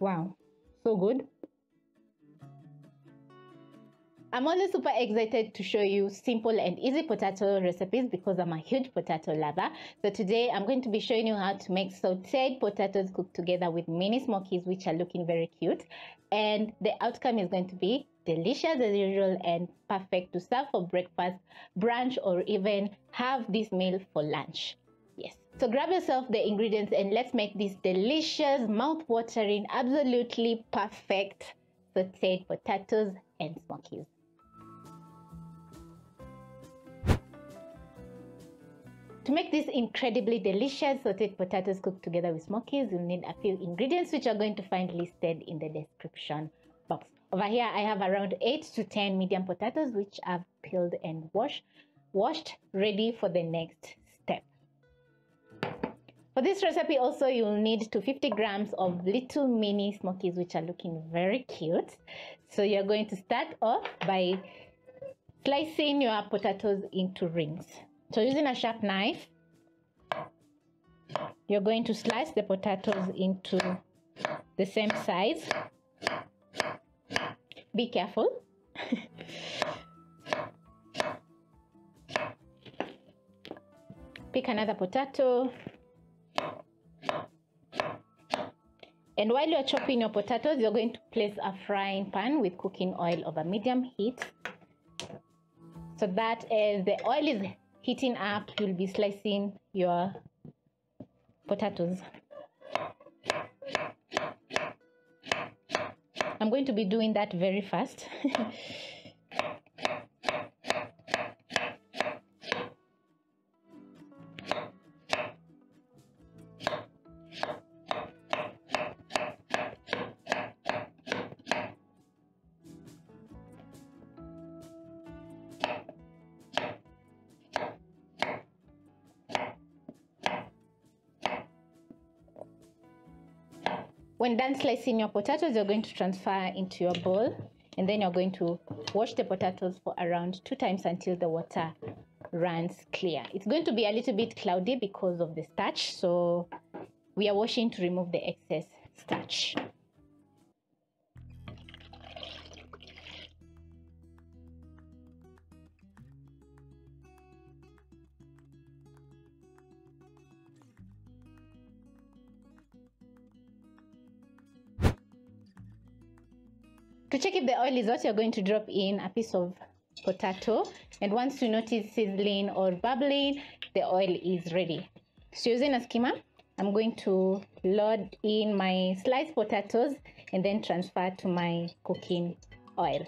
Wow, so good. I'm always super excited to show you simple and easy potato recipes because I'm a huge potato lover. So today I'm going to be showing you how to make sauteed potatoes cooked together with mini smokies which are looking very cute. And the outcome is going to be delicious as usual and perfect to serve for breakfast, brunch or even have this meal for lunch. Yes. So grab yourself the ingredients and let's make this delicious, mouth-watering, absolutely perfect sauteed potatoes and smokies. To make these incredibly delicious sauteed potatoes cooked together with smokies, you'll need a few ingredients which you're going to find listed in the description box. Over here, I have around 8 to 10 medium potatoes which I've peeled and washed, washed ready for the next. For this recipe also, you'll need 250 grams of little mini smokies which are looking very cute. So you're going to start off by slicing your potatoes into rings. So using a sharp knife, you're going to slice the potatoes into the same size. Be careful. Pick another potato. And while you're chopping your potatoes, you're going to place a frying pan with cooking oil over medium heat so that as the oil is heating up, you'll be slicing your potatoes. I'm going to be doing that very fast. When done slicing your potatoes, you're going to transfer into your bowl and then you're going to wash the potatoes for around two times until the water runs clear. It's going to be a little bit cloudy because of the starch, so we are washing to remove the excess starch. To check if the oil is hot, you're going to drop in a piece of potato. And once you notice sizzling or bubbling, the oil is ready. So using a skimmer, I'm going to load in my sliced potatoes and then transfer to my cooking oil.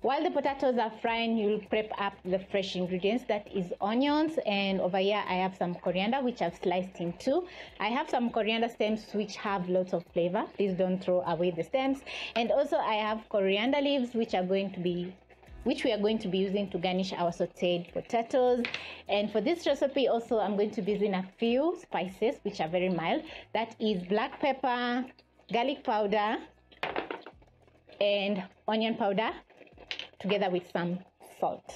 While the potatoes are frying, you'll prep up the fresh ingredients. That is onions. And over here, I have some coriander, which I've sliced in two. I have some coriander stems, which have lots of flavor. Please don't throw away the stems. And also, I have coriander leaves, which are going to be which we are going to be using to garnish our sauteed potatoes. And for this recipe also, I'm going to be using a few spices, which are very mild. That is black pepper, garlic powder, and onion powder together with some salt.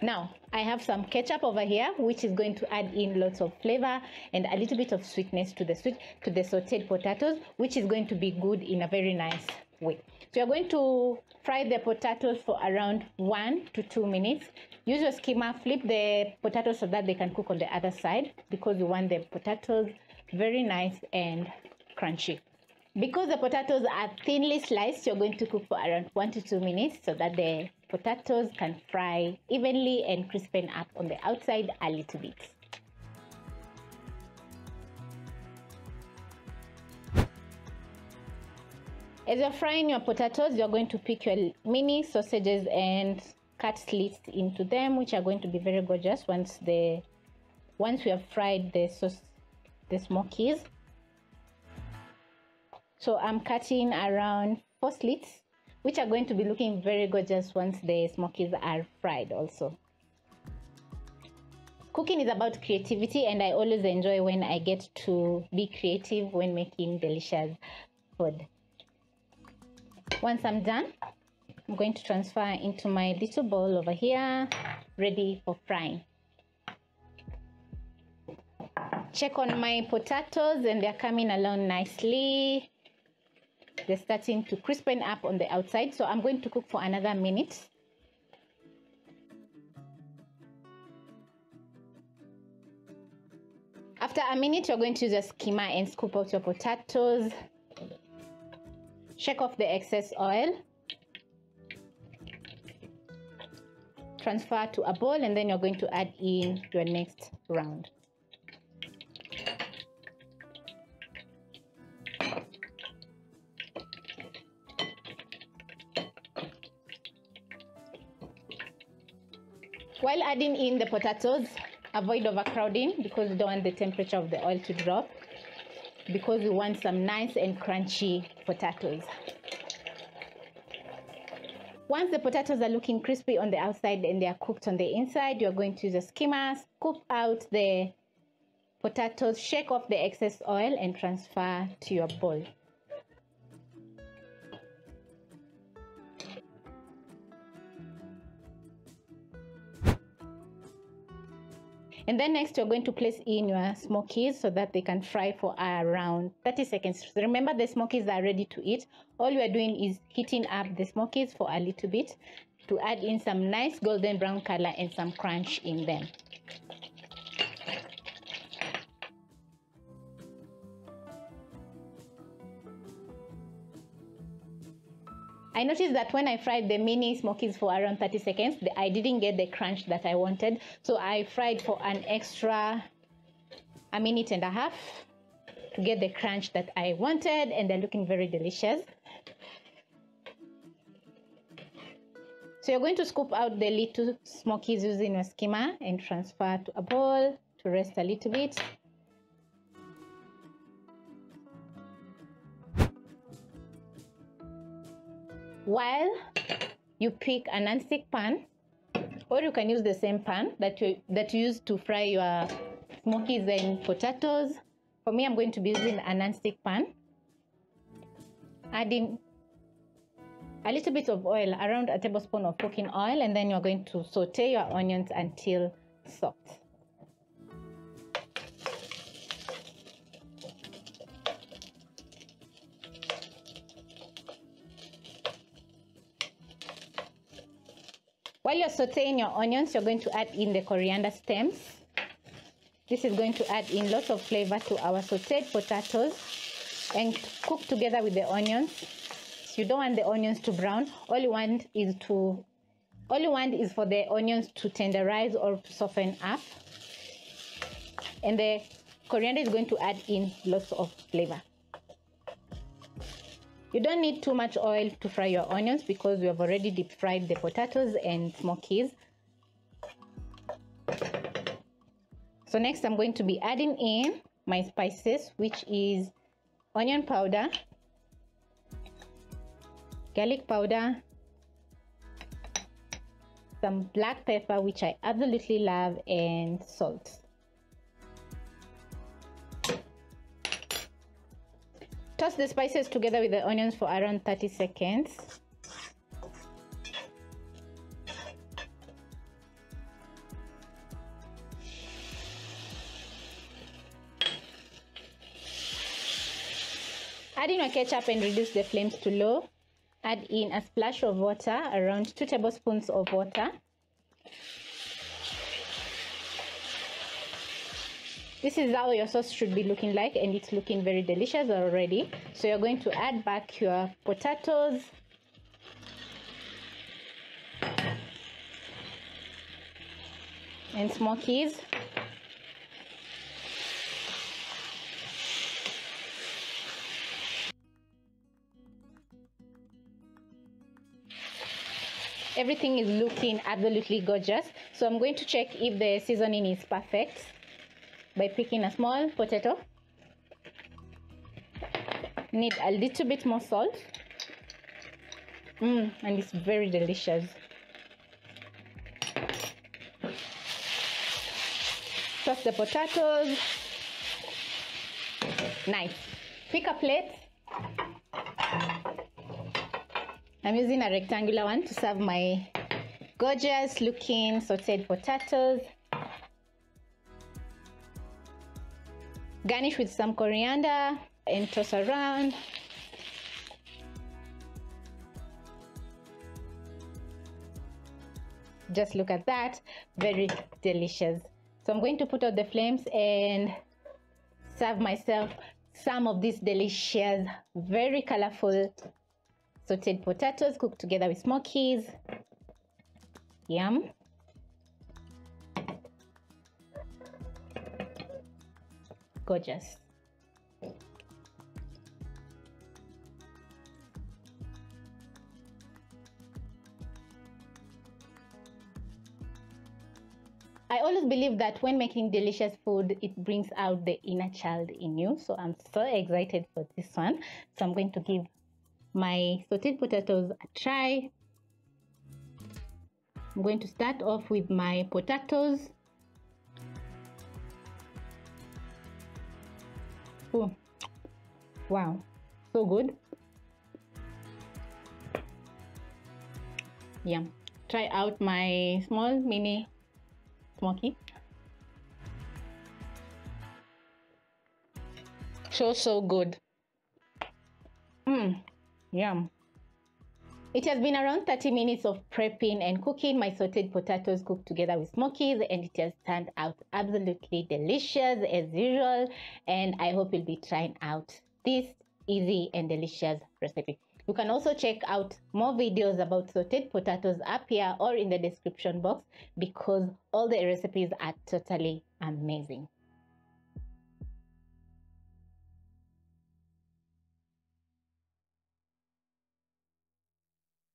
Now, I have some ketchup over here, which is going to add in lots of flavor and a little bit of sweetness to the sweet to the sauteed potatoes, which is going to be good in a very nice way. So you're going to fry the potatoes for around one to two minutes. Use your skimmer, flip the potatoes so that they can cook on the other side because you want the potatoes very nice and crunchy. Because the potatoes are thinly sliced, you're going to cook for around one to two minutes so that the potatoes can fry evenly and crispen up on the outside a little bit. As you're frying your potatoes, you're going to pick your mini sausages and cut slits into them, which are going to be very gorgeous once the once we have fried the sauce, the smokies. So I'm cutting around four slits, which are going to be looking very gorgeous once the smokies are fried also. Cooking is about creativity and I always enjoy when I get to be creative when making delicious food. Once I'm done, I'm going to transfer into my little bowl over here, ready for frying. Check on my potatoes and they're coming along nicely. They're starting to crispen up on the outside. So I'm going to cook for another minute. After a minute, you're going to a skimmer and scoop out your potatoes. Shake off the excess oil. Transfer to a bowl and then you're going to add in your next round. While adding in the potatoes, avoid overcrowding because you don't want the temperature of the oil to drop because we want some nice and crunchy potatoes. Once the potatoes are looking crispy on the outside and they are cooked on the inside, you're going to use a skimmer, scoop out the potatoes, shake off the excess oil and transfer to your bowl. And then next you're going to place in your smokies so that they can fry for around 30 seconds. Remember the smokies are ready to eat. All you are doing is heating up the smokies for a little bit to add in some nice golden brown color and some crunch in them. I noticed that when I fried the mini smokies for around 30 seconds, I didn't get the crunch that I wanted. So I fried for an extra a minute and a half to get the crunch that I wanted and they're looking very delicious. So you're going to scoop out the little smokies using a skimmer and transfer to a bowl to rest a little bit. While you pick a non-stick pan or you can use the same pan that you that you use to fry your smokies and potatoes. For me i'm going to be using a non-stick pan. Adding a little bit of oil around a tablespoon of cooking oil and then you're going to saute your onions until soft While you're sauteing your onions, you're going to add in the coriander stems. This is going to add in lots of flavor to our sauteed potatoes and cook together with the onions. You don't want the onions to brown. All you want is to all you want is for the onions to tenderize or to soften up. And the coriander is going to add in lots of flavor. You don't need too much oil to fry your onions because we have already deep fried the potatoes and smokies. So next I'm going to be adding in my spices which is onion powder, garlic powder, some black pepper which I absolutely love and salt. Toss the spices together with the onions for around 30 seconds. Add in your ketchup and reduce the flames to low. Add in a splash of water, around 2 tablespoons of water. This is how your sauce should be looking like and it's looking very delicious already. So you're going to add back your potatoes. And smokies. Everything is looking absolutely gorgeous. So I'm going to check if the seasoning is perfect by picking a small potato. Need a little bit more salt. Mm, and it's very delicious. Toss the potatoes. Nice. Pick a plate. I'm using a rectangular one to serve my gorgeous looking sauteed potatoes. Garnish with some coriander and toss around. Just look at that, very delicious. So I'm going to put out the flames and serve myself some of these delicious, very colorful sauteed potatoes cooked together with smokies. Yum. Gorgeous. I always believe that when making delicious food, it brings out the inner child in you. So I'm so excited for this one. So I'm going to give my sauteed potatoes a try. I'm going to start off with my potatoes. Oh, wow, so good. Yeah, try out my small mini smoky. So, so good. Mmm, yum. It has been around 30 minutes of prepping and cooking my sauteed potatoes cooked together with smokies and it has turned out absolutely delicious as usual and I hope you'll be trying out this easy and delicious recipe. You can also check out more videos about sauteed potatoes up here or in the description box because all the recipes are totally amazing.